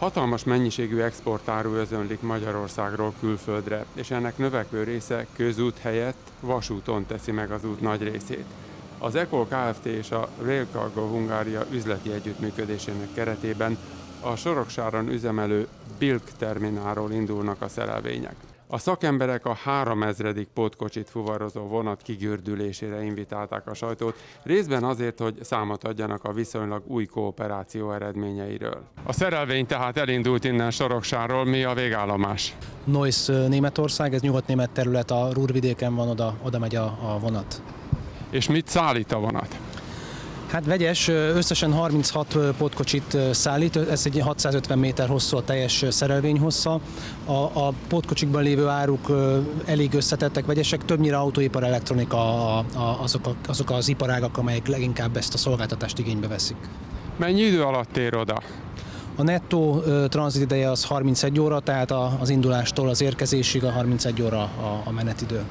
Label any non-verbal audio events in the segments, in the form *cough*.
Hatalmas mennyiségű exportáru özönlik Magyarországról külföldre, és ennek növekvő része közút helyett vasúton teszi meg az út nagy részét. Az ECO Kft. és a Rail Cargo Hungária üzleti együttműködésének keretében a Soroksáron üzemelő Bilk terminálról indulnak a szerelvények. A szakemberek a 3000. pótkocsit fuvarozó vonat kigördülésére invitálták a sajtót, részben azért, hogy számot adjanak a viszonylag új kooperáció eredményeiről. A szerelvény tehát elindult innen Soroksáról, mi a végállomás? Neuss Németország, ez nyugat-német terület, a Rúrvidéken van, oda, oda megy a, a vonat. És mit szállít a vonat? Hát vegyes, összesen 36 pótkocsit szállít, ez egy 650 méter hosszú a teljes szerelvény hossza. A, a pótkocsikban lévő áruk elég összetettek, vegyesek, többnyire autóipar, elektronika a, a, azok, a, azok az iparágak, amelyek leginkább ezt a szolgáltatást igénybe veszik. Mennyi idő alatt ér oda? A nettó tranzit ideje az 31 óra, tehát az indulástól az érkezésig a 31 óra a, a menetidő.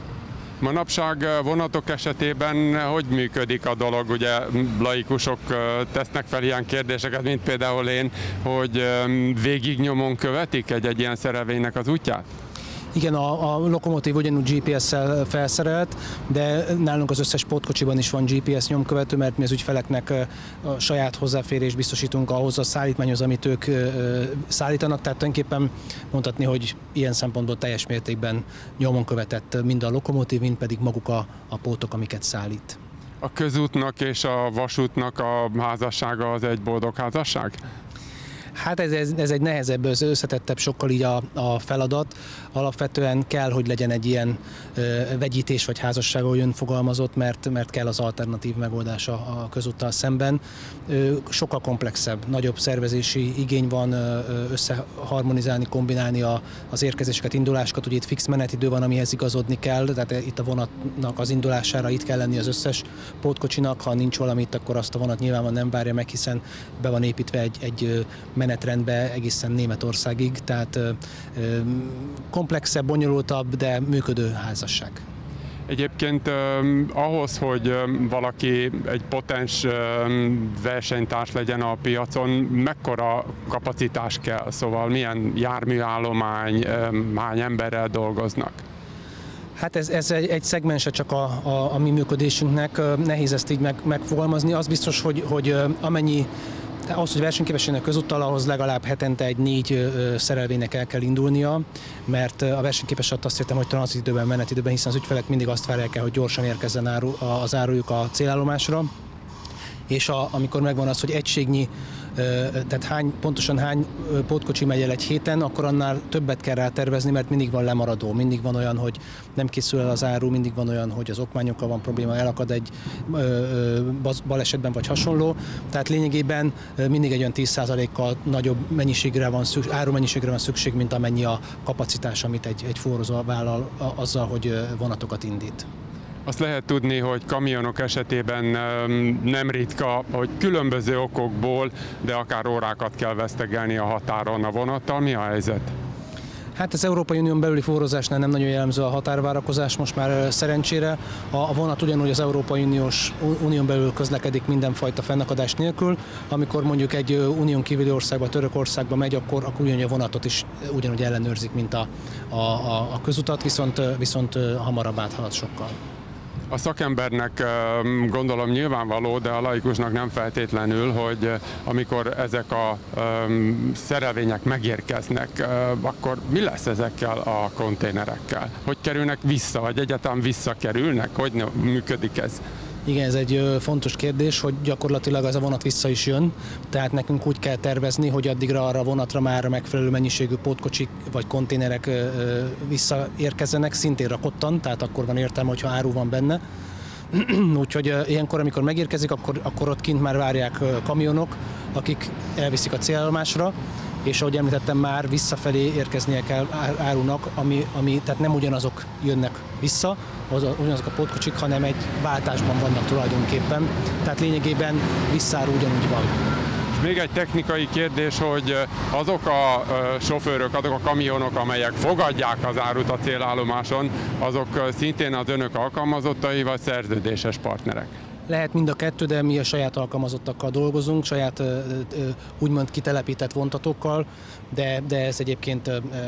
Manapság vonatok esetében hogy működik a dolog? Ugye laikusok tesznek fel ilyen kérdéseket, mint például én, hogy végignyomon követik egy-egy ilyen szerelvénynek az útját? Igen, a, a lokomotív ugyanúgy GPS-szel felszerelt, de nálunk az összes pótkocsiban is van GPS nyomkövető, mert mi az ügyfeleknek a saját hozzáférés biztosítunk ahhoz a szállítmányhoz, amit ők szállítanak, tehát tulajdonképpen mondhatni, hogy ilyen szempontból teljes mértékben nyomon követett mind a lokomotív, mind pedig maguk a, a pótok, amiket szállít. A közútnak és a vasútnak a házassága az egy boldog házasság? Hát ez, ez, ez egy nehezebb, összetettebb sokkal így a, a feladat. Alapvetően kell, hogy legyen egy ilyen vegyítés vagy házasság, ahogy fogalmazott, mert, mert kell az alternatív megoldása a közúttal szemben. Sokkal komplexebb, nagyobb szervezési igény van összeharmonizálni, kombinálni a, az érkezéseket, indulásokat. Ugye itt fix menetidő van, amihez igazodni kell, tehát itt a vonatnak az indulására itt kell lenni az összes pótkocsinak, ha nincs valamit, akkor azt a vonat nyilván nem várja meg, hiszen be van építve egy, egy menetrendbe egészen Németországig, tehát komplexebb, bonyolultabb, de működő házasság. Egyébként ahhoz, hogy valaki egy potens versenytárs legyen a piacon, mekkora kapacitás kell? Szóval milyen járműállomány, hány emberrel dolgoznak? Hát ez, ez egy, egy szegmense csak a, a, a mi működésünknek, nehéz ezt így meg, megfogalmazni. Az biztos, hogy, hogy amennyi ahhoz, hogy versenyképességnek közúttal, ahhoz legalább hetente egy négy szerelvénynek el kell indulnia, mert a versenyképes azt értem, hogy tranzitidőben, menetidőben, hiszen az ügyfelek mindig azt várják el, hogy gyorsan érkezzen áru, az árujuk a célállomásra. És a, amikor megvan az, hogy egységnyi, tehát hány, pontosan hány pótkocsi megy el egy héten, akkor annál többet kell rátervezni, mert mindig van lemaradó, mindig van olyan, hogy nem készül el az áru, mindig van olyan, hogy az okmányokkal van probléma, elakad egy balesetben vagy hasonló. Tehát lényegében mindig egy olyan 10%-kal nagyobb mennyiségre van szükség, árumennyiségre van szükség, mint amennyi a kapacitás, amit egy, egy forrozó vállal azzal, hogy vonatokat indít. Azt lehet tudni, hogy kamionok esetében nem ritka, hogy különböző okokból, de akár órákat kell vesztegelni a határon a vonattal. Mi a helyzet? Hát az Európai Unión belüli forrózásnál nem nagyon jellemző a határvárakozás most már szerencsére. A vonat ugyanúgy az Európai Uniós, Unión belül közlekedik mindenfajta fennakadás nélkül. Amikor mondjuk egy unión kívüli országba, Törökországba megy, akkor, akkor ugyanúgy a vonatot is ugyanúgy ellenőrzik, mint a, a, a, közutat, viszont, viszont hamarabb áthalad sokkal. A szakembernek gondolom nyilvánvaló, de a laikusnak nem feltétlenül, hogy amikor ezek a szerelvények megérkeznek, akkor mi lesz ezekkel a konténerekkel? Hogy kerülnek vissza, vagy egyáltalán visszakerülnek? Hogy működik ez? Igen, ez egy fontos kérdés, hogy gyakorlatilag az a vonat vissza is jön, tehát nekünk úgy kell tervezni, hogy addigra arra a vonatra már megfelelő mennyiségű pótkocsik vagy konténerek visszaérkezzenek, szintén rakottan, tehát akkor van értelme, hogyha áru van benne. *clears throat* Úgyhogy ilyenkor, amikor megérkezik, akkor, akkor ott kint már várják kamionok, akik elviszik a célállomásra, és ahogy említettem már, visszafelé érkeznie kell árunak, ami, ami tehát nem ugyanazok jönnek vissza, ugyanazok a pótkocsik, hanem egy váltásban vannak tulajdonképpen, tehát lényegében visszáru ugyanúgy van. És még egy technikai kérdés, hogy azok a sofőrök, azok a kamionok, amelyek fogadják az árut a célállomáson, azok szintén az önök alkalmazottai vagy szerződéses partnerek? lehet mind a kettő, de mi a saját alkalmazottakkal dolgozunk, saját úgymond kitelepített vontatókkal, de, de ez egyébként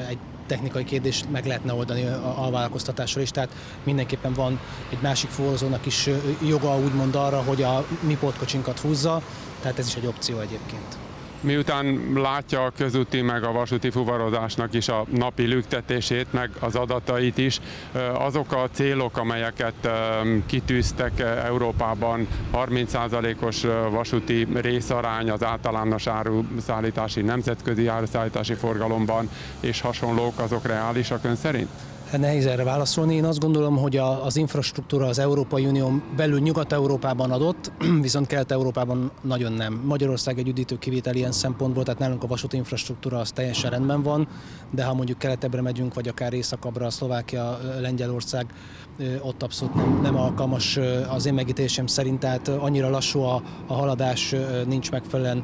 egy technikai kérdés meg lehetne oldani a alvállalkoztatással is, tehát mindenképpen van egy másik forrozónak is joga úgymond arra, hogy a mi pótkocsinkat húzza, tehát ez is egy opció egyébként. Miután látja a közúti meg a vasúti fuvarozásnak is a napi lüktetését, meg az adatait is, azok a célok, amelyeket kitűztek Európában, 30%-os vasúti részarány az általános áruszállítási, nemzetközi áruszállítási forgalomban és hasonlók, azok reálisak ön szerint? Nehéz erre válaszolni. Én azt gondolom, hogy a, az infrastruktúra az Európai Unión belül Nyugat-Európában adott, *clears throat* viszont Kelet-Európában nagyon nem. Magyarország egy üdítő kivétel ilyen szempontból, tehát nálunk a vasúti infrastruktúra az teljesen rendben van, de ha mondjuk keletebbre megyünk, vagy akár északabbra, Szlovákia, Lengyelország, ott abszolút nem, nem alkalmas az én megítélésem szerint, tehát annyira lassú a, a haladás, nincs megfelelően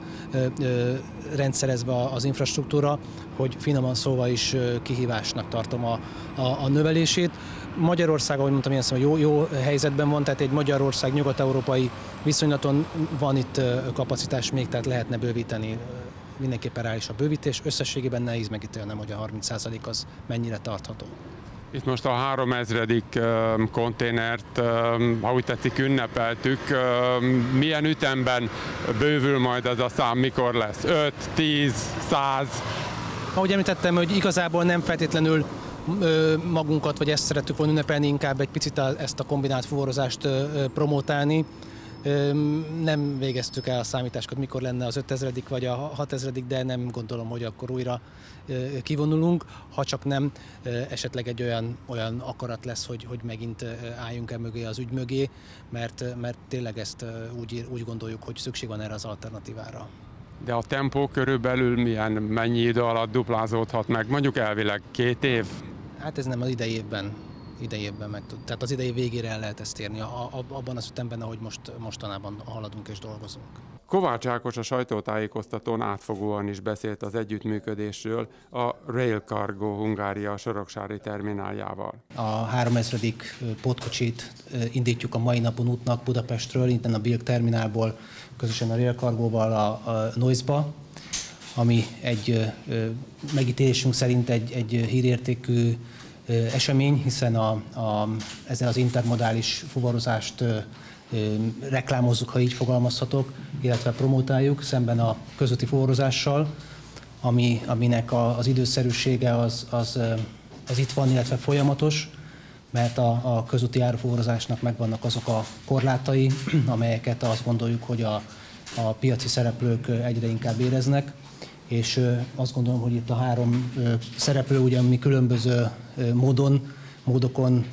rendszerezve az infrastruktúra, hogy finoman szóval is kihívásnak tartom a, a, a növelését. Magyarország, ahogy mondtam, ilyen jó, jó helyzetben van, tehát egy Magyarország nyugat-európai viszonylaton van itt kapacitás még, tehát lehetne bővíteni mindenképpen reális a bővítés. Összességében nehéz megítélnem, hogy a 30% az mennyire tartható. Itt most a 3000. konténert, ha úgy tetszik, ünnepeltük. Milyen ütemben bővül majd ez a szám, mikor lesz? 5, 10, 100? Ahogy említettem, hogy igazából nem feltétlenül magunkat, vagy ezt szerettük volna ünnepelni, inkább egy picit ezt a kombinált fuvorozást promotálni. Nem végeztük el a számításokat, mikor lenne az 5000 vagy a 6000 de nem gondolom, hogy akkor újra kivonulunk, ha csak nem esetleg egy olyan, olyan akarat lesz, hogy, hogy megint álljunk el mögé az ügy mögé, mert, mert tényleg ezt úgy, úgy gondoljuk, hogy szükség van erre az alternatívára. De a tempó körülbelül milyen, mennyi idő alatt duplázódhat meg? Mondjuk elvileg két év? Hát ez nem az idei évben idejében meg tud. Tehát az idei végére el lehet ezt érni, a, a, abban az ütemben, ahogy most, mostanában haladunk és dolgozunk. Kovács Ákos a sajtótájékoztatón átfogóan is beszélt az együttműködésről a Rail Cargo Hungária soroksári termináljával. A 3000. pótkocsit indítjuk a mai napon útnak Budapestről, innen a Bilk terminálból, közösen a Rail Cargo-val a, a Noise-ba, ami egy megítélésünk szerint egy, egy hírértékű esemény, hiszen a, a, ezzel az intermodális fuvarozást reklámozzuk, ha így fogalmazhatok, illetve promotáljuk szemben a közötti fuvarozással, ami, aminek a, az időszerűsége az, az, az itt van, illetve folyamatos, mert a, a közúti árufuvarozásnak megvannak azok a korlátai, *clears throat* amelyeket azt gondoljuk, hogy a, a piaci szereplők egyre inkább éreznek, és azt gondolom, hogy itt a három szereplő ugyan mi különböző módon, módokon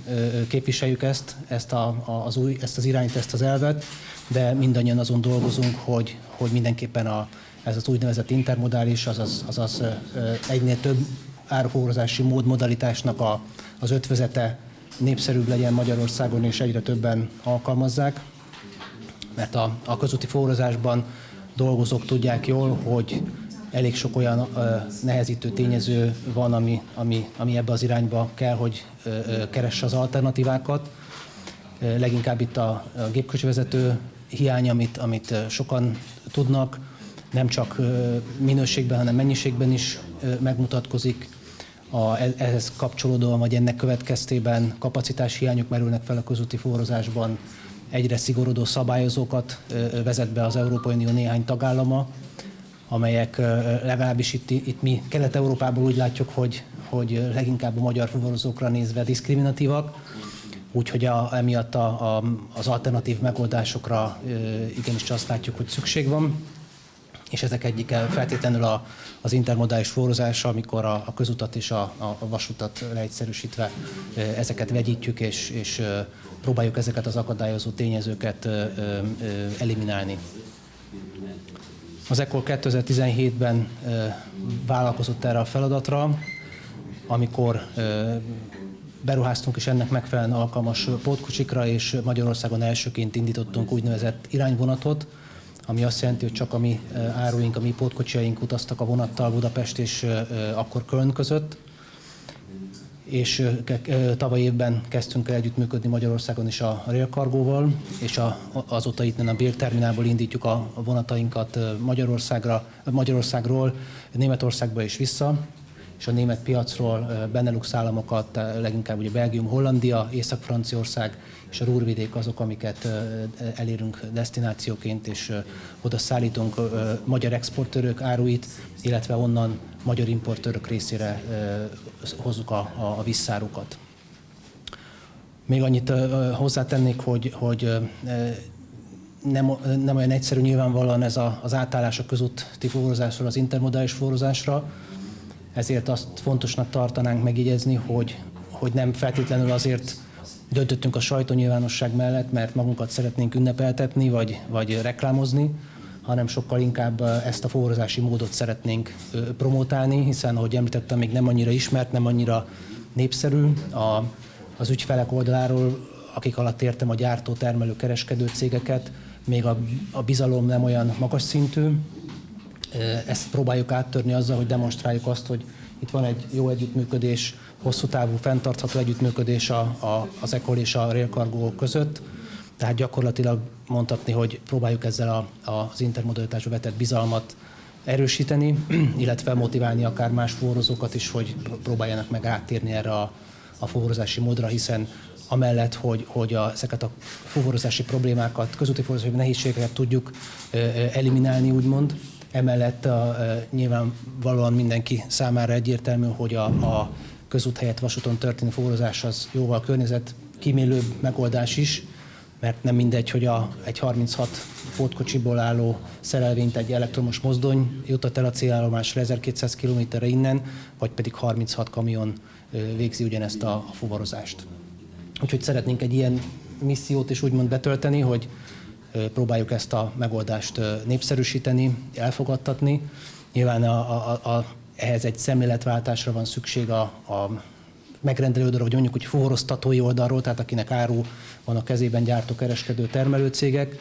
képviseljük ezt, ezt, a, az új, ezt az irányt, ezt az elvet, de mindannyian azon dolgozunk, hogy, hogy mindenképpen a, ez az úgynevezett intermodális, azaz, azaz egynél több áruforrózási mód modalitásnak a, az ötvezete népszerűbb legyen Magyarországon, és egyre többen alkalmazzák. Mert a, a közúti forrozásban dolgozók tudják jól, hogy elég sok olyan nehezítő tényező van, ami, ami, ami ebbe az irányba kell, hogy keresse az alternatívákat. Leginkább itt a, a gépkocsivezető hiány, amit, amit sokan tudnak, nem csak minőségben, hanem mennyiségben is megmutatkozik. A, e, ehhez kapcsolódóan, vagy ennek következtében kapacitás hiányok merülnek fel a közúti forrozásban, egyre szigorodó szabályozókat vezet be az Európai Unió néhány tagállama, amelyek legalábbis itt, itt mi Kelet-Európából úgy látjuk, hogy, hogy leginkább a magyar fuvarozókra nézve diszkriminatívak, úgyhogy a, emiatt a, a, az alternatív megoldásokra igenis azt látjuk, hogy szükség van, és ezek egyike feltétlenül a, az intermodális forrozás, amikor a, a közutat és a, a, vasutat leegyszerűsítve ezeket vegyítjük, és, és próbáljuk ezeket az akadályozó tényezőket eliminálni. Az ECOL 2017-ben vállalkozott erre a feladatra, amikor beruháztunk is ennek megfelelően alkalmas pótkocsikra, és Magyarországon elsőként indítottunk úgynevezett irányvonatot, ami azt jelenti, hogy csak a mi áruink, a mi pótkocsiaink utaztak a vonattal Budapest és akkor Köln között. és tavaly évben kezdtünk el együttműködni Magyarországon is a Railcargóval, és a, azóta itt a bérterminálból indítjuk a, a vonatainkat Magyarországra, Magyarországról Németországba és vissza, és a német piacról Benelux államokat, leginkább ugye Belgium, Hollandia, Észak-Franciaország és a Rúrvidék azok, amiket elérünk destinációként, és oda szállítunk magyar exportőrök áruit, illetve onnan magyar importőrök részére hozzuk a, a, visszárukat. Még annyit hozzátennék, hogy, hogy nem, nem olyan egyszerű nyilvánvalóan ez a, az átállás a közúti forrózásról az intermodális forrózásra, ezért azt fontosnak tartanánk megjegyezni, hogy, hogy nem feltétlenül azért döntöttünk a sajtónyilvánosság mellett, mert magunkat szeretnénk ünnepeltetni, vagy, vagy reklámozni, hanem sokkal inkább ezt a forrózási módot szeretnénk promotálni, hiszen, ahogy említettem, még nem annyira ismert, nem annyira népszerű. A, az ügyfelek oldaláról, akik alatt értem a gyártó, termelő, kereskedő cégeket, még a, a bizalom nem olyan magas szintű. Ezt próbáljuk áttörni azzal, hogy demonstráljuk azt, hogy itt van egy jó együttműködés, hosszú távú, fenntartható együttműködés a, a, az ECOL és a Rail Cargo között. Tehát gyakorlatilag mondhatni, hogy próbáljuk ezzel a, az intermodalitásba vetett bizalmat erősíteni, *clears throat* illetve motiválni akár más forrozókat is, hogy próbáljanak meg áttérni erre a, a fuvarozási módra, hiszen amellett, hogy, hogy a, ezeket a fuvarozási problémákat, közúti fuvarozási nehézségeket tudjuk eliminálni, úgymond, emellett a, nyilvánvalóan mindenki számára egyértelmű, hogy a, a közút helyett vasúton történő fuvarozás az jóval környezet kímélőbb megoldás is, mert nem mindegy, hogy a, egy 36 pótkocsiból álló szerelvényt egy elektromos mozdony jutott el a célállomásra 1200 km-re innen, vagy pedig 36 kamion végzi ugyanezt a, a fuvarozást. Úgyhogy szeretnénk egy ilyen missziót is úgymond betölteni, hogy próbáljuk ezt a megoldást népszerűsíteni, elfogadtatni. Nyilván a, a, a, ehhez egy szemléletváltásra van szükség a, a megrendelő oldalról, vagy mondjuk hogy forroztatói oldalról, tehát akinek áru van a kezében gyártó, kereskedő, termelőcégek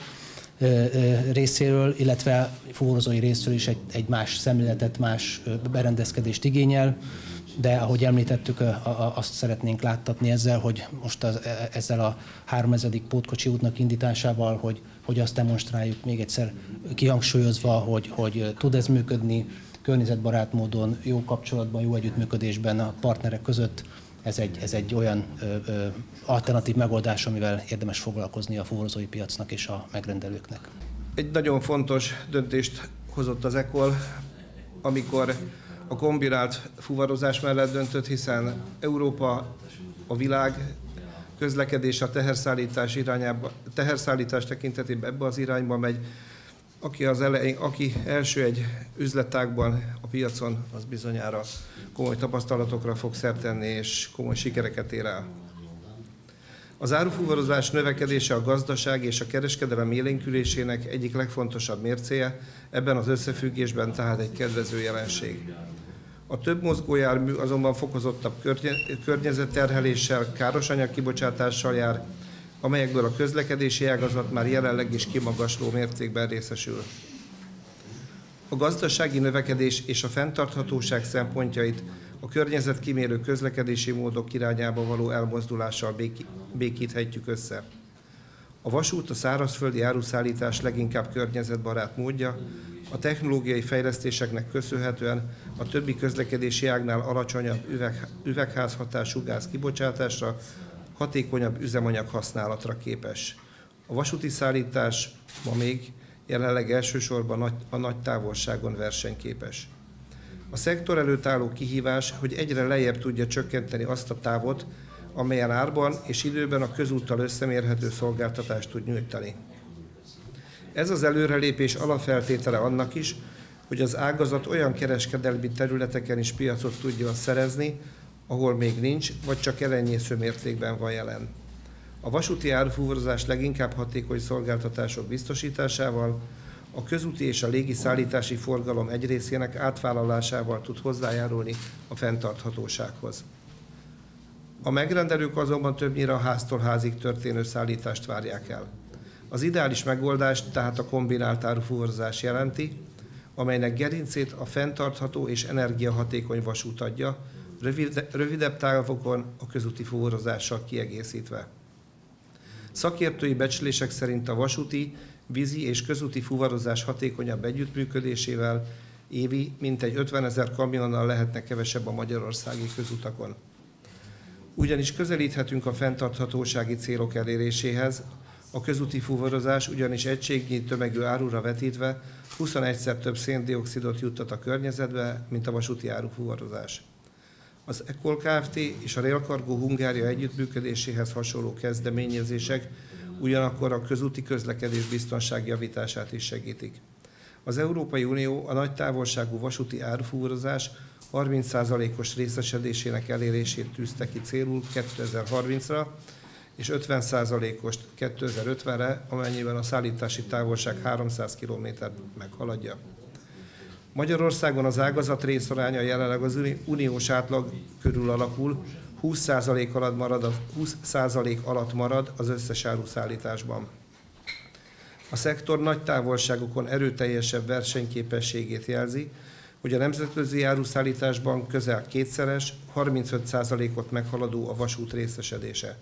részéről, illetve forrozói részről is egy, egy más szemléletet, más berendezkedést igényel de ahogy említettük, azt szeretnénk láttatni ezzel, hogy most az, e, ezzel a 3000. pótkocsi útnak indításával, hogy, hogy azt demonstráljuk még egyszer kihangsúlyozva, hogy, hogy tud ez működni, környezetbarát módon, jó kapcsolatban, jó együttműködésben a partnerek között, ez egy, ez egy olyan ö, ö, alternatív megoldás, amivel érdemes foglalkozni a fuvarozói piacnak és a megrendelőknek. Egy nagyon fontos döntést hozott az ECOL, amikor a kombinált fuvarozás mellett döntött, hiszen Európa, a világ közlekedés a teherszállítás irányába, teherszállítás tekintetében ebbe az irányba megy. Aki, az elején, aki első egy üzletágban a piacon, az bizonyára komoly tapasztalatokra fog szertenni, és komoly sikereket ér el. Az árufuvarozás növekedése a gazdaság és a kereskedelem élénkülésének egyik legfontosabb mércéje, ebben az összefüggésben tehát egy kedvező jelenség. A több mozgójármű azonban fokozottabb környezetterheléssel, káros anyagkibocsátással jár, amelyekből a közlekedési ágazat már jelenleg is kimagasló mértékben részesül. A gazdasági növekedés és a fenntarthatóság szempontjait a környezetkímélő közlekedési módok irányába való elmozdulással békíthetjük össze. A vasút a szárazföldi áruszállítás leginkább környezetbarát módja, a technológiai fejlesztéseknek köszönhetően a többi közlekedési ágnál alacsonyabb üveg, üvegházhatású gáz kibocsátásra, hatékonyabb üzemanyag használatra képes. A vasúti szállítás ma még jelenleg elsősorban a nagy távolságon versenyképes. A szektor előtt álló kihívás, hogy egyre lejjebb tudja csökkenteni azt a távot, amelyen árban és időben a közúttal összemérhető szolgáltatást tud nyújtani. Ez az előrelépés alapfeltétele annak is, hogy az ágazat olyan kereskedelmi területeken is piacot tudjon szerezni, ahol még nincs, vagy csak elenyésző mértékben van jelen. A vasúti árufúrozás leginkább hatékony szolgáltatások biztosításával, a közúti és a légi szállítási forgalom egy részének átvállalásával tud hozzájárulni a fenntarthatósághoz. A megrendelők azonban többnyire a háztól házig történő szállítást várják el. Az ideális megoldás tehát a kombinált árufuvarzás jelenti, amelynek gerincét a fenntartható és energiahatékony vasút adja, rövide, rövidebb távokon a közúti fuvarozással kiegészítve. Szakértői becslések szerint a vasúti, vízi és közúti fuvarozás hatékonyabb együttműködésével évi mintegy 50 ezer kamionnal lehetne kevesebb a magyarországi közutakon. Ugyanis közelíthetünk a fenntarthatósági célok eléréséhez, a közúti fuvarozás ugyanis egységnyi tömegű árura vetítve 21-szer több széndiokszidot juttat a környezetbe, mint a vasúti árufuvarozás. Az Ecol Kft. és a Rail Cargo Hungária együttműködéséhez hasonló kezdeményezések ugyanakkor a közúti közlekedés biztonság javítását is segítik. Az Európai Unió a nagy távolságú vasúti árufuvarozás 30%-os részesedésének elérését tűzte ki célul 2030-ra, és 50%-os 2050-re, amennyiben a szállítási távolság 300 km meghaladja. Magyarországon az ágazat részaránya jelenleg az uniós átlag körül alakul, 20% alatt marad, 20% alatt marad az összes áruszállításban. A szektor nagy távolságokon erőteljesebb versenyképességét jelzi, hogy a nemzetközi áruszállításban közel kétszeres, 35%-ot meghaladó a vasút részesedése.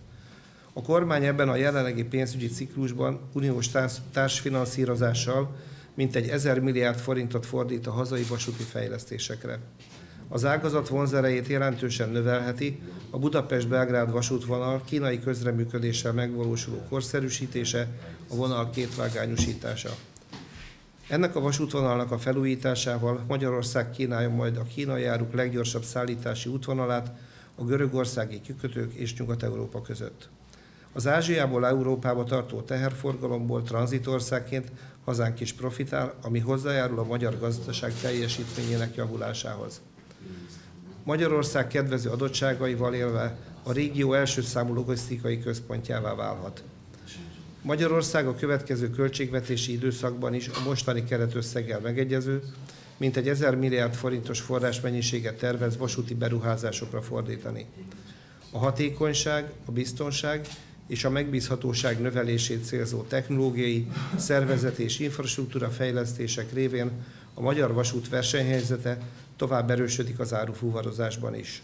A kormány ebben a jelenlegi pénzügyi ciklusban uniós társfinanszírozással mintegy 1000 milliárd forintot fordít a hazai vasúti fejlesztésekre. Az ágazat vonzerejét jelentősen növelheti a Budapest-Belgrád vasútvonal kínai közreműködéssel megvalósuló korszerűsítése, a vonal kétvágányosítása. Ennek a vasútvonalnak a felújításával Magyarország kínálja majd a kínai áruk leggyorsabb szállítási útvonalát a görögországi kikötők és Nyugat-Európa között. Az Ázsiából Európába tartó teherforgalomból tranzitországként hazánk is profitál, ami hozzájárul a magyar gazdaság teljesítményének javulásához. Magyarország kedvező adottságaival élve a régió első számú logisztikai központjává válhat. Magyarország a következő költségvetési időszakban is a mostani keretösszeggel megegyező, mint egy 1000 milliárd forintos forrásmennyiséget tervez vasúti beruházásokra fordítani. A hatékonyság, a biztonság és a megbízhatóság növelését célzó technológiai, szervezet és infrastruktúra fejlesztések révén a magyar vasút versenyhelyzete tovább erősödik az árufúvarozásban is.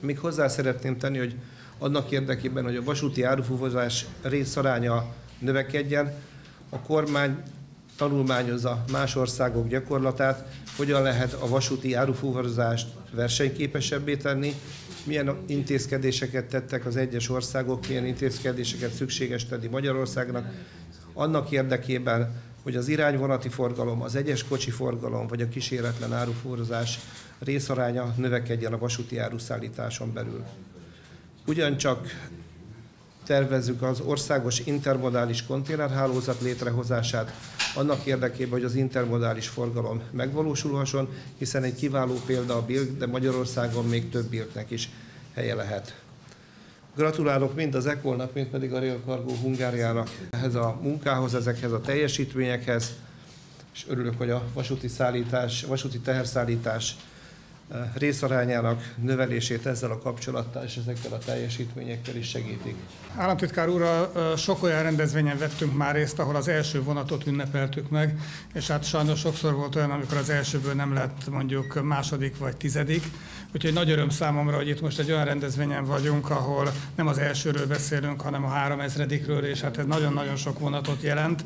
Még hozzá szeretném tenni, hogy annak érdekében, hogy a vasúti árufúvarozás részaránya növekedjen, a kormány tanulmányozza más országok gyakorlatát, hogyan lehet a vasúti árufúvarozást versenyképesebbé tenni, milyen intézkedéseket tettek az egyes országok, milyen intézkedéseket szükséges tenni Magyarországnak, annak érdekében, hogy az irányvonati forgalom, az egyes kocsi forgalom vagy a kíséretlen áruforozás részaránya növekedjen a vasúti áruszállításon belül. Ugyancsak tervezzük az országos intermodális konténerhálózat létrehozását, annak érdekében, hogy az intermodális forgalom megvalósulhasson, hiszen egy kiváló példa a Bilk, de Magyarországon még több Bilknek is helye lehet. Gratulálok mind az ECOL-nak, mind pedig a Rail Cargo Hungáriának ehhez a munkához, ezekhez a teljesítményekhez, és örülök, hogy a vasúti szállítás, vasúti teherszállítás eh, részarányának növelését ezzel a kapcsolattal és ezekkel a teljesítményekkel is segítik. Államtitkár úr, sok olyan rendezvényen vettünk már részt, ahol az első vonatot ünnepeltük meg, és hát sajnos sokszor volt olyan, amikor az elsőből nem lett mondjuk második vagy tizedik. Úgyhogy nagy öröm számomra, hogy itt most egy olyan rendezvényen vagyunk, ahol nem az elsőről beszélünk, hanem a három ezredikről, és hát ez nagyon-nagyon sok vonatot jelent.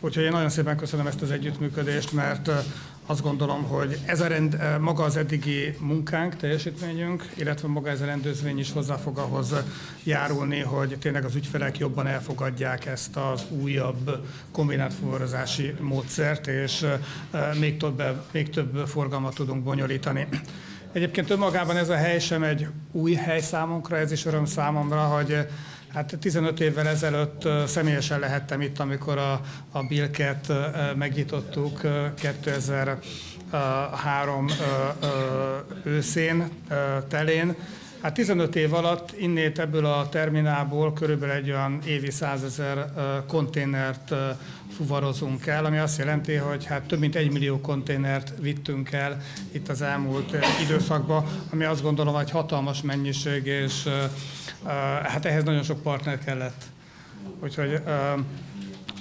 Úgyhogy én nagyon szépen köszönöm ezt az együttműködést, mert azt gondolom, hogy ez a rend, maga az eddigi munkánk, teljesítményünk, illetve maga ez a rendezvény is hozzá fog ahhoz járulni, hogy tényleg az ügyfelek jobban elfogadják ezt az újabb kombinált fuvarozási módszert, és még több, még több forgalmat tudunk bonyolítani. Egyébként önmagában ez a hely sem egy új hely számunkra, ez is öröm számomra, hogy Hát 15 évvel ezelőtt személyesen lehettem itt, amikor a, a Bilket megnyitottuk 2003 őszén, telén. Hát 15 év alatt innét ebből a terminálból körülbelül egy olyan évi 100 ezer konténert fuvarozunk el, ami azt jelenti, hogy hát több mint egy millió konténert vittünk el itt az elmúlt időszakban, ami azt gondolom, hogy hatalmas mennyiség, és hát ehhez nagyon sok partner kellett. Úgyhogy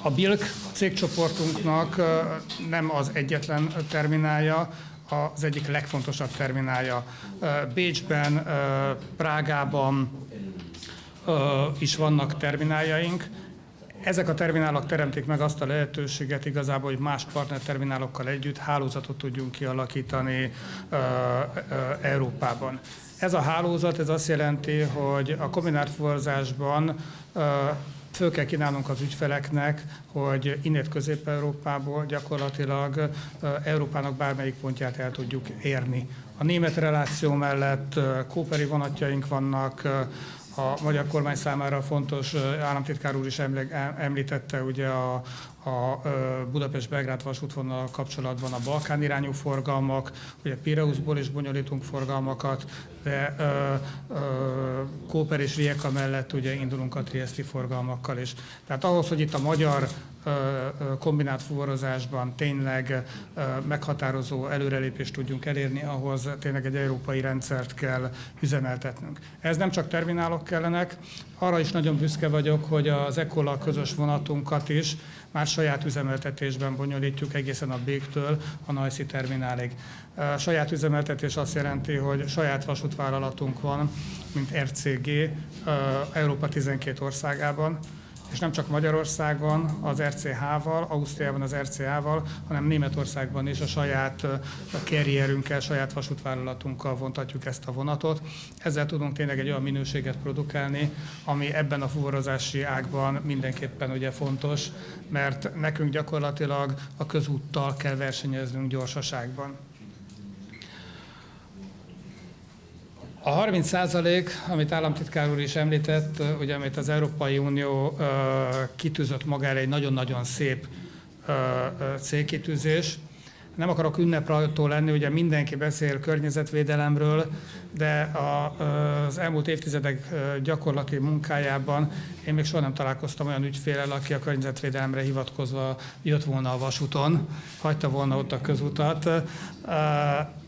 a BILK a cégcsoportunknak nem az egyetlen terminálja, az egyik legfontosabb terminálja. Bécsben, Prágában is vannak termináljaink. Ezek a terminálok teremtik meg azt a lehetőséget igazából, hogy más partnerterminálokkal együtt hálózatot tudjunk kialakítani Európában. Ez a hálózat, ez azt jelenti, hogy a kombinált fuvarozásban föl kell kínálnunk az ügyfeleknek, hogy innét Közép-Európából gyakorlatilag Európának bármelyik pontját el tudjuk érni. A német reláció mellett kóperi vonatjaink vannak, a magyar kormány számára fontos, államtitkár úr is említette ugye a, a Budapest-Belgrád vasútvonal kapcsolatban a Balkán irányú forgalmak, ugye Pireuszból is bonyolítunk forgalmakat, de ö, ö, Kóper és Rijeka mellett ugye indulunk a Triesti forgalmakkal is. Tehát ahhoz, hogy itt a magyar kombinált fuvarozásban tényleg meghatározó előrelépést tudjunk elérni, ahhoz tényleg egy európai rendszert kell üzemeltetnünk. Ez nem csak terminálok kellenek, arra is nagyon büszke vagyok, hogy az Ecola közös vonatunkat is már saját üzemeltetésben bonyolítjuk egészen a Béktől a Najszi terminálig. Saját üzemeltetés azt jelenti, hogy saját vasútvállalatunk van, mint RCG, Európa 12 országában, és nem csak Magyarországon az RCH-val, Ausztriában az RCH-val, hanem Németországban is a saját carrierünkkel, saját vasútvállalatunkkal vontatjuk ezt a vonatot. Ezzel tudunk tényleg egy olyan minőséget produkálni, ami ebben a fuvarozási ágban mindenképpen ugye fontos, mert nekünk gyakorlatilag a közúttal kell versenyeznünk gyorsaságban. A 30 százalék, amit államtitkár úr is említett, ugye amit az Európai Unió kitűzött magára egy nagyon-nagyon szép célkitűzés. Nem akarok ünneprajtó lenni, ugye mindenki beszél környezetvédelemről, de az elmúlt évtizedek gyakorlati munkájában én még soha nem találkoztam olyan ügyfélel, aki a környezetvédelemre hivatkozva jött volna a vasúton, hagyta volna ott a közutat.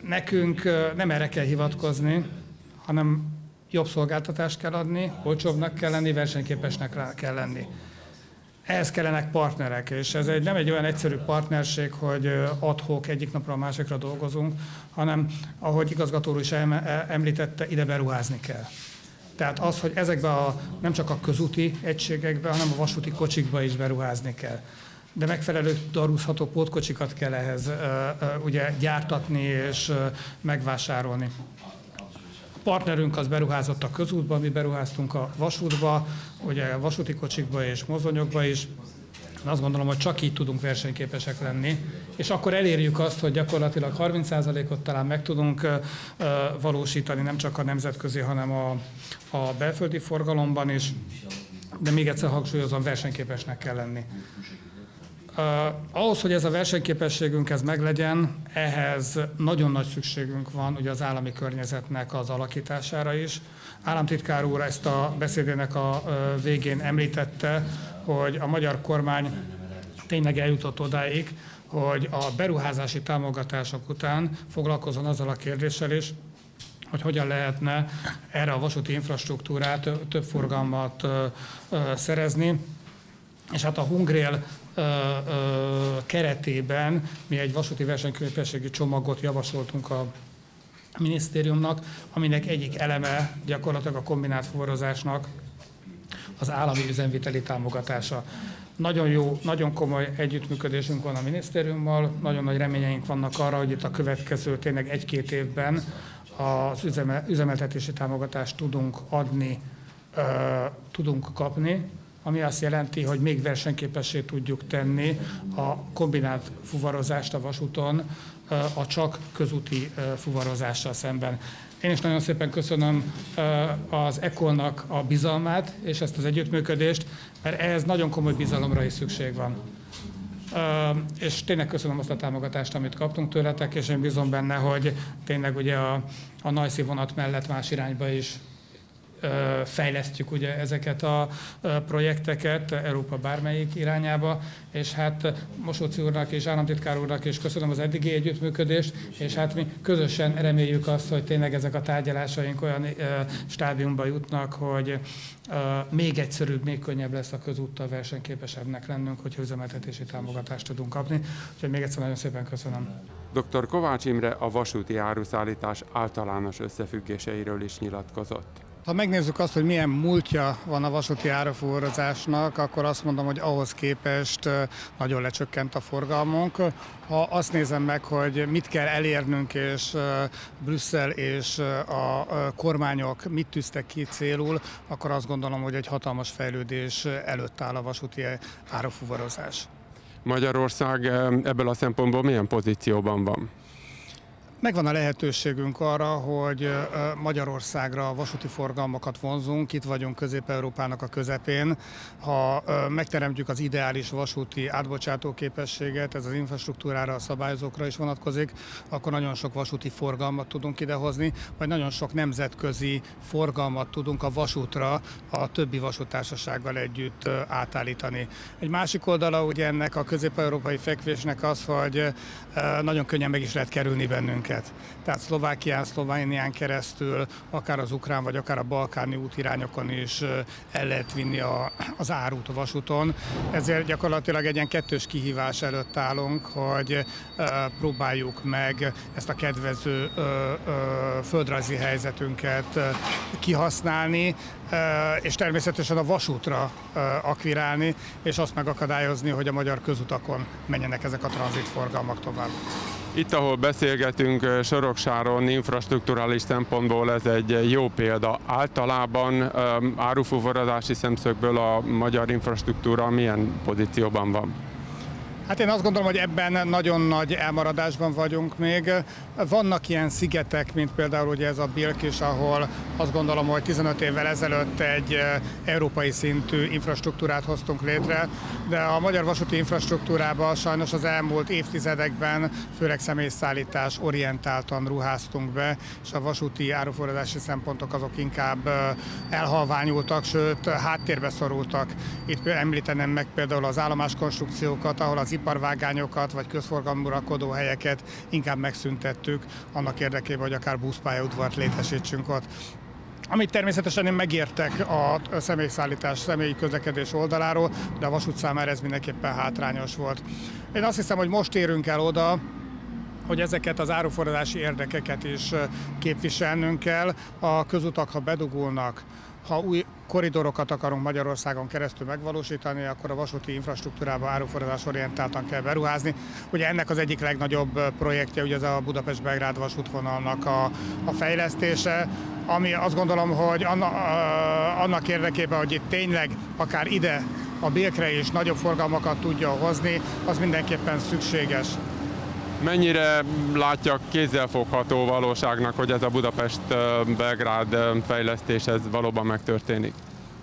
Nekünk nem erre kell hivatkozni, hanem jobb szolgáltatást kell adni, olcsóbbnak kell lenni, versenyképesnek kell lenni. Ehhez kellenek partnerek, és ez egy, nem egy olyan egyszerű partnerség, hogy adhok egyik napra a másikra dolgozunk, hanem ahogy igazgató is e, említette, ide beruházni kell. Tehát az, hogy ezekbe a, nem csak a közúti egységekbe, hanem a vasúti kocsikba is beruházni kell. De megfelelő darúzható pótkocsikat kell ehhez ugye gyártatni és megvásárolni partnerünk az beruházott a közútba, mi beruháztunk a vasútba, ugye a vasúti kocsikba és mozdonyokba is. Én azt gondolom, hogy csak így tudunk versenyképesek lenni, és akkor elérjük azt, hogy gyakorlatilag 30%-ot talán meg tudunk valósítani, nem csak a nemzetközi, hanem a, a belföldi forgalomban is, de még egyszer hangsúlyozom, versenyképesnek kell lenni. Ahhoz, hogy ez a versenyképességünk ez meglegyen, ehhez nagyon nagy szükségünk van ugye az állami környezetnek az alakítására is. Államtitkár úr ezt a beszédének a végén említette, hogy a magyar kormány tényleg eljutott odáig, hogy a beruházási támogatások után foglalkozon azzal a kérdéssel is, hogy hogyan lehetne erre a vasúti infrastruktúrát több forgalmat szerezni. És hát a Keretében mi egy vasúti versenyképességi csomagot javasoltunk a minisztériumnak, aminek egyik eleme gyakorlatilag a kombinált fuvarozásnak az állami üzemviteli támogatása. Nagyon jó, nagyon komoly együttműködésünk van a minisztériummal, nagyon nagy reményeink vannak arra, hogy itt a következő tényleg egy-két évben az üzemeltetési támogatást tudunk adni, tudunk kapni, ami azt jelenti, hogy még versenyképessé tudjuk tenni a kombinált fuvarozást a vasúton a csak közúti fuvarozással szemben. Én is nagyon szépen köszönöm az ECOL-nak a bizalmát és ezt az együttműködést, mert ehhez nagyon komoly bizalomra is szükség van. És tényleg köszönöm azt a támogatást, amit kaptunk tőletek, és én bízom benne, hogy tényleg ugye a, a Najszi vonat mellett más irányba is fejlesztjük ugye ezeket a projekteket Európa bármelyik irányába, és hát Mosóci úrnak és államtitkár úrnak is köszönöm az eddigi együttműködést, és hát mi közösen reméljük azt, hogy tényleg ezek a tárgyalásaink olyan stádiumba jutnak, hogy még egyszerűbb, még könnyebb lesz a közúttal versenyképesebbnek lennünk, hogy üzemeltetési támogatást tudunk kapni. Úgyhogy még egyszer nagyon szépen köszönöm. Dr. Kovács Imre a vasúti áruszállítás általános összefüggéseiről is nyilatkozott. Ha megnézzük azt, hogy milyen múltja van a vasúti áraforrozásnak, akkor azt mondom, hogy ahhoz képest nagyon lecsökkent a forgalmunk. Ha azt nézem meg, hogy mit kell elérnünk, és Brüsszel és a kormányok mit tűztek ki célul, akkor azt gondolom, hogy egy hatalmas fejlődés előtt áll a vasúti árafuvarozás. Magyarország ebből a szempontból milyen pozícióban van? Megvan a lehetőségünk arra, hogy Magyarországra vasúti forgalmakat vonzunk, itt vagyunk Közép-Európának a közepén. Ha megteremtjük az ideális vasúti átbocsátó képességet, ez az infrastruktúrára, a szabályozókra is vonatkozik, akkor nagyon sok vasúti forgalmat tudunk idehozni, vagy nagyon sok nemzetközi forgalmat tudunk a vasútra a többi vasútársasággal együtt átállítani. Egy másik oldala ugye ennek a közép-európai fekvésnek az, hogy nagyon könnyen meg is lehet kerülni bennünket őket. Tehát Szlovákián, Szlovánián keresztül, akár az ukrán, vagy akár a balkáni útirányokon is el lehet vinni a, az árut a vasúton. Ezért gyakorlatilag egy ilyen kettős kihívás előtt állunk, hogy próbáljuk meg ezt a kedvező földrajzi helyzetünket kihasználni, és természetesen a vasútra akvirálni, és azt megakadályozni, hogy a magyar közutakon menjenek ezek a tranzitforgalmak tovább. Itt, ahol beszélgetünk Soroksáron, infrastruktúrális szempontból ez egy jó példa. Általában árufuvarodási szemszögből a magyar infrastruktúra milyen pozícióban van? Hát én azt gondolom, hogy ebben nagyon nagy elmaradásban vagyunk még. Vannak ilyen szigetek, mint például ugye ez a Bilkis, ahol azt gondolom, hogy 15 évvel ezelőtt egy európai szintű infrastruktúrát hoztunk létre, de a magyar vasúti infrastruktúrába sajnos az elmúlt évtizedekben főleg személyszállítás orientáltan ruháztunk be, és a vasúti áruforradási szempontok azok inkább elhalványultak, sőt háttérbe szorultak. Itt említenem meg például az állomáskonstrukciókat, ahol az iparvágányokat vagy közforgalmú rakodóhelyeket inkább megszüntettük, annak érdekében, hogy akár buszpályaudvart létesítsünk ott amit természetesen én megértek a személyszállítás, személyi közlekedés oldaláról, de a vasút számára ez mindenképpen hátrányos volt. Én azt hiszem, hogy most érünk el oda, hogy ezeket az áruforradási érdekeket is képviselnünk kell. A közutak, ha bedugulnak, ha új koridorokat akarunk Magyarországon keresztül megvalósítani, akkor a vasúti infrastruktúrába áruforrás orientáltan kell beruházni. Ugye ennek az egyik legnagyobb projektje ugye az a Budapest-Belgrád vasútvonalnak a, a fejlesztése, ami azt gondolom, hogy anna, annak érdekében, hogy itt tényleg akár ide a Békre is nagyobb forgalmakat tudja hozni, az mindenképpen szükséges. Mennyire látja kézzelfogható valóságnak, hogy ez a Budapest-Belgrád fejlesztés ez valóban megtörténik?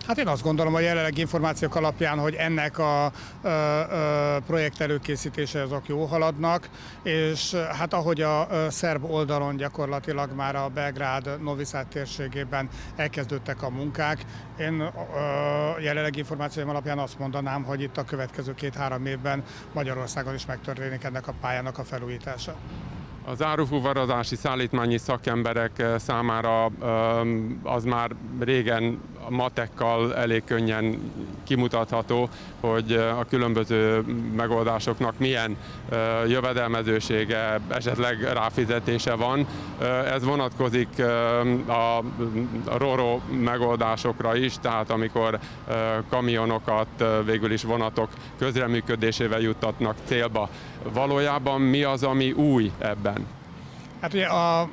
Hát én azt gondolom a jelenlegi információk alapján, hogy ennek a ö, ö, projekt előkészítése azok jó haladnak, és hát ahogy a ö, szerb oldalon gyakorlatilag már a Belgrád Noviszád térségében elkezdődtek a munkák, én ö, jelenlegi információim alapján azt mondanám, hogy itt a következő két-három évben Magyarországon is megtörténik ennek a pályának a felújítása. Az árufuvarozási szállítmányi szakemberek számára az már régen matekkal elég könnyen kimutatható, hogy a különböző megoldásoknak milyen jövedelmezősége, esetleg ráfizetése van. Ez vonatkozik a RORO megoldásokra is, tehát amikor kamionokat végül is vonatok közreműködésével juttatnak célba. Valójában mi az, ami új ebben? Hát ugye a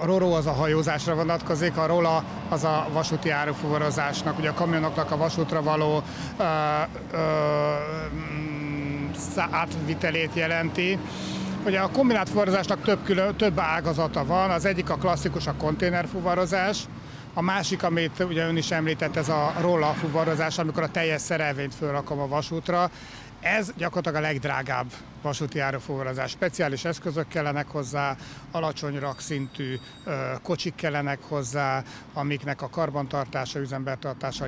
a RORO az a hajózásra vonatkozik, a ROLA az a vasúti árufuvarozásnak, ugye a kamionoknak a vasútra való ö, ö, átvitelét jelenti. Ugye a kombinált fuvarozásnak több, külön, több ágazata van, az egyik a klasszikus a konténerfuvarozás, a másik, amit ugye ön is említett, ez a rolla fuvarozás, amikor a teljes szerelvényt fölrakom a vasútra. Ez gyakorlatilag a legdrágább vasúti árufuvarozás. Speciális eszközök kellenek hozzá, alacsony rakszintű kocsik kellenek hozzá, amiknek a karbantartása, üzembertartása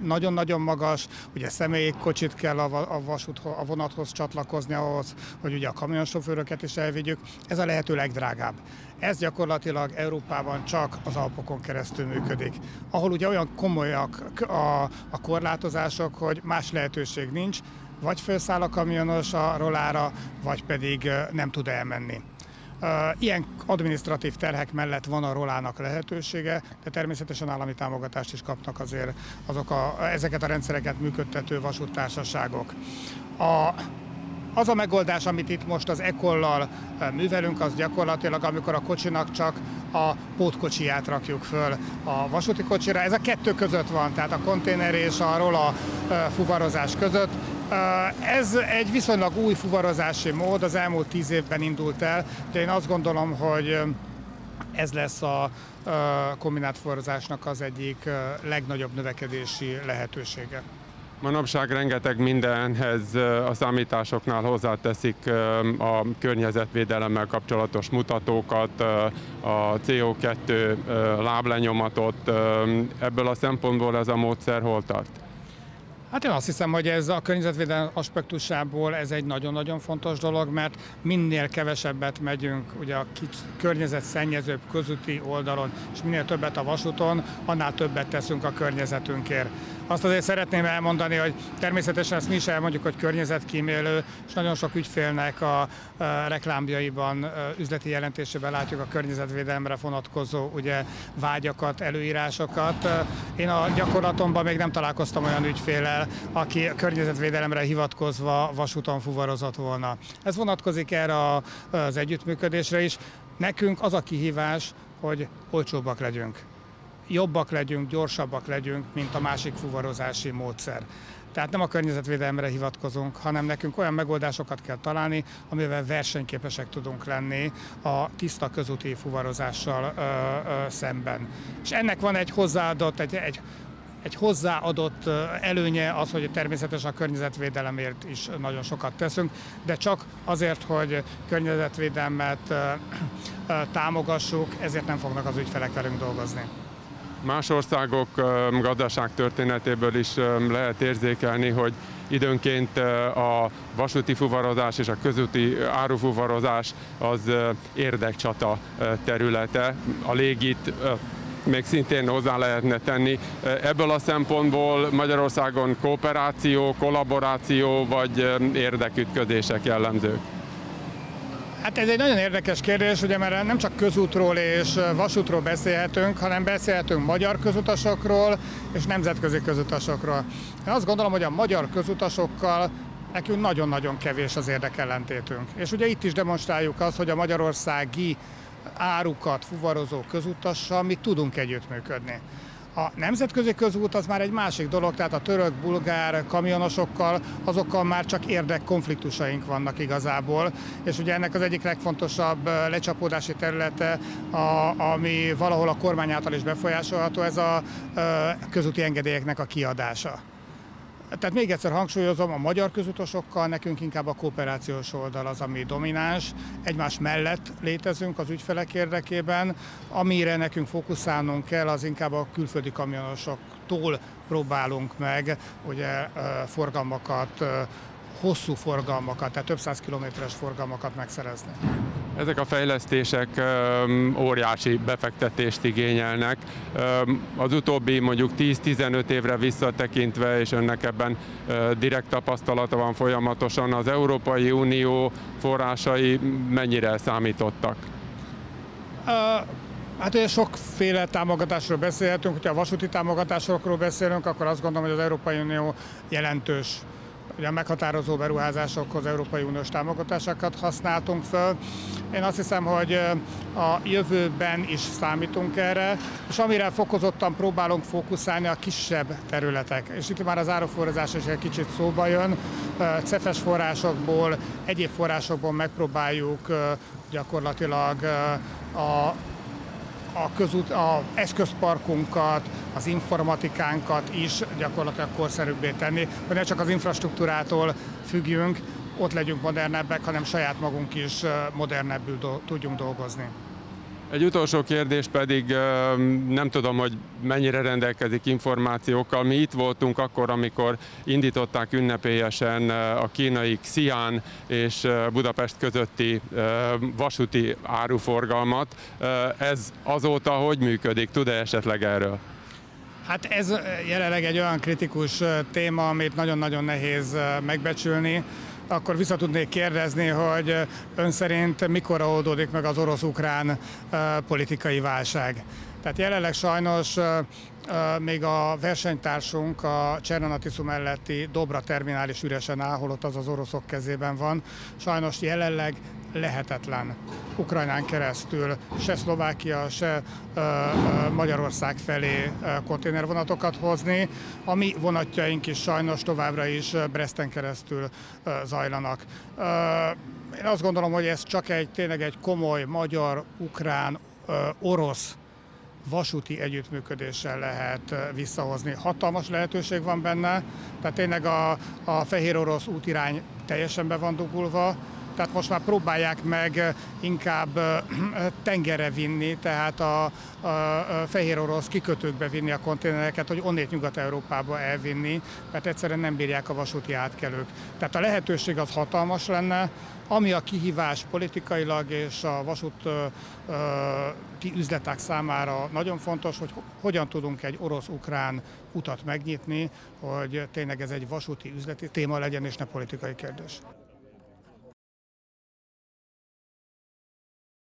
nagyon-nagyon magas. Ugye személyi kocsit kell a, vasút, a vonathoz csatlakozni ahhoz, hogy ugye a kamionsofőröket is elvigyük. Ez a lehető legdrágább. Ez gyakorlatilag Európában csak az Alpokon keresztül működik. Ahol ugye olyan komolyak a, a korlátozások, hogy más lehetőség nincs, vagy felszáll a kamionos a rolára, vagy pedig nem tud elmenni. Ilyen adminisztratív terhek mellett van a rolának lehetősége, de természetesen állami támogatást is kapnak azért azok a, ezeket a rendszereket működtető vasúttársaságok. A, az a megoldás, amit itt most az Ekollal művelünk, az gyakorlatilag, amikor a kocsinak csak a pótkocsiját rakjuk föl a vasúti kocsira. Ez a kettő között van, tehát a konténer és a rola fuvarozás között ez egy viszonylag új fuvarozási mód, az elmúlt tíz évben indult el, de én azt gondolom, hogy ez lesz a kombinált fuvarozásnak az egyik legnagyobb növekedési lehetősége. Manapság rengeteg mindenhez a számításoknál hozzáteszik a környezetvédelemmel kapcsolatos mutatókat, a CO2 láblenyomatot. Ebből a szempontból ez a módszer hol tart? Hát én azt hiszem, hogy ez a környezetvédelem aspektusából ez egy nagyon-nagyon fontos dolog, mert minél kevesebbet megyünk ugye a környezetszennyezőbb közúti oldalon, és minél többet a vasúton, annál többet teszünk a környezetünkért. Azt azért szeretném elmondani, hogy természetesen ezt mi is elmondjuk, hogy környezetkímélő, és nagyon sok ügyfélnek a reklámjaiban, üzleti jelentésében látjuk a környezetvédelemre vonatkozó ugye, vágyakat, előírásokat. Én a gyakorlatomban még nem találkoztam olyan ügyfélel, aki környezetvédelemre hivatkozva vasúton fuvarozott volna. Ez vonatkozik erre az együttműködésre is. Nekünk az a kihívás, hogy olcsóbbak legyünk jobbak legyünk, gyorsabbak legyünk, mint a másik fuvarozási módszer. Tehát nem a környezetvédelemre hivatkozunk, hanem nekünk olyan megoldásokat kell találni, amivel versenyképesek tudunk lenni a tiszta közúti fuvarozással ö, ö, szemben. És ennek van egy hozzáadott, egy, egy egy hozzáadott előnye az, hogy természetesen a környezetvédelemért is nagyon sokat teszünk, de csak azért, hogy környezetvédelmet támogassuk, ezért nem fognak az ügyfelek velünk dolgozni. Más országok gazdaság történetéből is lehet érzékelni, hogy időnként a vasúti fuvarozás és a közúti árufuvarozás az érdekcsata területe. A légit még szintén hozzá lehetne tenni. Ebből a szempontból Magyarországon kooperáció, kollaboráció vagy érdekütközések jellemzők. Hát ez egy nagyon érdekes kérdés, ugye mert nem csak közútról és vasútról beszélhetünk, hanem beszélhetünk magyar közutasokról és nemzetközi közutasokról. Én azt gondolom, hogy a magyar közutasokkal nekünk nagyon-nagyon kevés az érdekellentétünk. És ugye itt is demonstráljuk azt, hogy a magyarországi árukat fuvarozó közutassal mi tudunk együttműködni. A nemzetközi közút az már egy másik dolog, tehát a török-bulgár kamionosokkal, azokkal már csak érdekkonfliktusaink vannak igazából, és ugye ennek az egyik legfontosabb lecsapódási területe, a, ami valahol a kormány által is befolyásolható, ez a, a közúti engedélyeknek a kiadása. Tehát még egyszer hangsúlyozom, a magyar közutasokkal nekünk inkább a kooperációs oldal az, ami domináns. Egymás mellett létezünk az ügyfelek érdekében. Amire nekünk fókuszálnunk kell, az inkább a külföldi kamionosoktól próbálunk meg ugye, forgalmakat hosszú forgalmakat, tehát több száz kilométeres forgalmakat megszerezni. Ezek a fejlesztések óriási befektetést igényelnek. Az utóbbi mondjuk 10-15 évre visszatekintve, és önnek ebben direkt tapasztalata van folyamatosan, az Európai Unió forrásai mennyire számítottak? Hát ugye sokféle támogatásról beszélhetünk, hogyha a vasúti támogatásokról beszélünk, akkor azt gondolom, hogy az Európai Unió jelentős ugye meghatározó beruházásokhoz Európai Uniós támogatásokat használtunk föl. Én azt hiszem, hogy a jövőben is számítunk erre, és amire fokozottan próbálunk fókuszálni a kisebb területek. És itt már az áruforrázás is egy kicsit szóba jön. CEFES forrásokból, egyéb forrásokból megpróbáljuk gyakorlatilag a a, közút, a eszközparkunkat, az informatikánkat is gyakorlatilag korszerűbbé tenni, hogy ne csak az infrastruktúrától függjünk, ott legyünk modernebbek, hanem saját magunk is modernebbül do- tudjunk dolgozni. Egy utolsó kérdés pedig nem tudom, hogy mennyire rendelkezik információkkal. Mi itt voltunk akkor, amikor indították ünnepélyesen a kínai Xi'an és Budapest közötti vasúti áruforgalmat. Ez azóta hogy működik? Tud-e esetleg erről? Hát ez jelenleg egy olyan kritikus téma, amit nagyon-nagyon nehéz megbecsülni akkor vissza tudnék kérdezni, hogy ön szerint mikor oldódik meg az orosz-ukrán politikai válság. Tehát jelenleg sajnos még a versenytársunk a Csernanatiszú melletti Dobra terminális üresen áll, holott az az oroszok kezében van. Sajnos jelenleg lehetetlen Ukrajnán keresztül se Szlovákia, se Magyarország felé konténervonatokat hozni. A mi vonatjaink is sajnos továbbra is Bresten keresztül zajlanak. Én azt gondolom, hogy ez csak egy tényleg egy komoly magyar, ukrán, ö, orosz vasúti együttműködéssel lehet visszahozni. Hatalmas lehetőség van benne, tehát tényleg a, a fehér orosz útirány teljesen be van dugulva, tehát most már próbálják meg inkább tengerre vinni, tehát a, a, fehér orosz kikötőkbe vinni a konténereket, hogy onnét Nyugat-Európába elvinni, mert egyszerűen nem bírják a vasúti átkelők. Tehát a lehetőség az hatalmas lenne, ami a kihívás politikailag és a vasúti üzletek számára nagyon fontos, hogy hogyan tudunk egy orosz-ukrán utat megnyitni, hogy tényleg ez egy vasúti üzleti téma legyen és ne politikai kérdés.